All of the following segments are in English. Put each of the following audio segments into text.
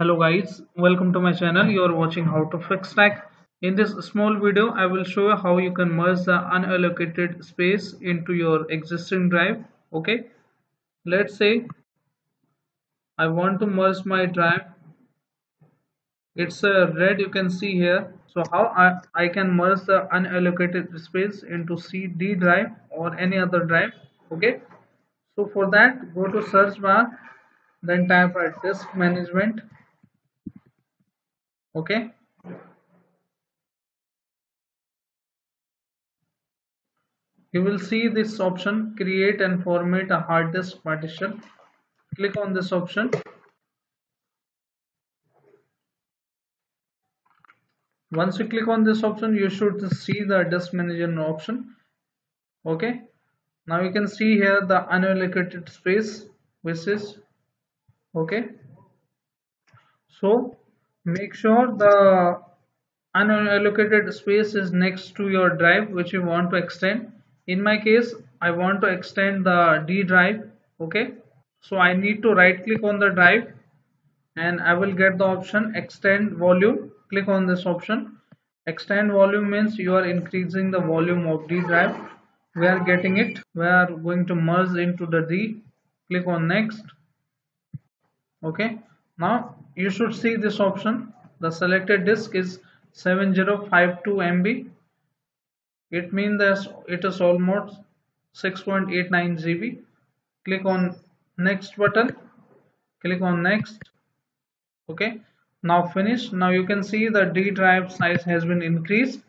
hello guys. Welcome to my channel. You are watching how to fix tech. In this small video i will show you how you can merge the unallocated space into your existing drive okay? Let's say i want to merge my drive. It's a red you can see here. So how i, I can merge the unallocated space into cd drive or any other drive okay? So for that go to search bar then type at disk management okay? You will see this option create and format a hard disk partition. Click on this option. Once you click on this option you should see the disk manager option. Okay? Now you can see here the unallocated space which is okay? So make sure the unallocated space is next to your drive which you want to extend. In my case I want to extend the D drive okay? So I need to right click on the drive and I will get the option extend volume. Click on this option. Extend volume means you are increasing the volume of D drive. We are getting it. We are going to merge into the D. Click on next okay now you should see this option. The selected disk is 7052 MB it means that it is almost 6.89 GB click on next button. Click on next. Okay. Now finish. Now you can see the D drive size has been increased.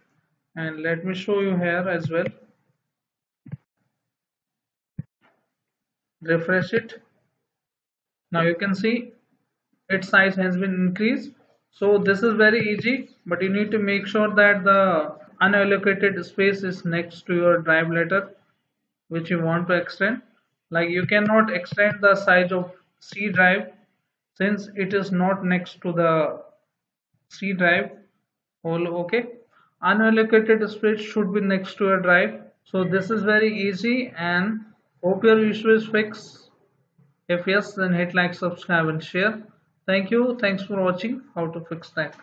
And let me show you here as well. Refresh it. Now you can see its size has been increased. So this is very easy but you need to make sure that the unallocated space is next to your drive letter which you want to extend. Like you cannot extend the size of C drive since it is not next to the C drive. All okay. Unallocated space should be next to a drive. So this is very easy and hope your issue is fixed. If yes then hit like subscribe and share thank you. Thanks for watching. How to fix that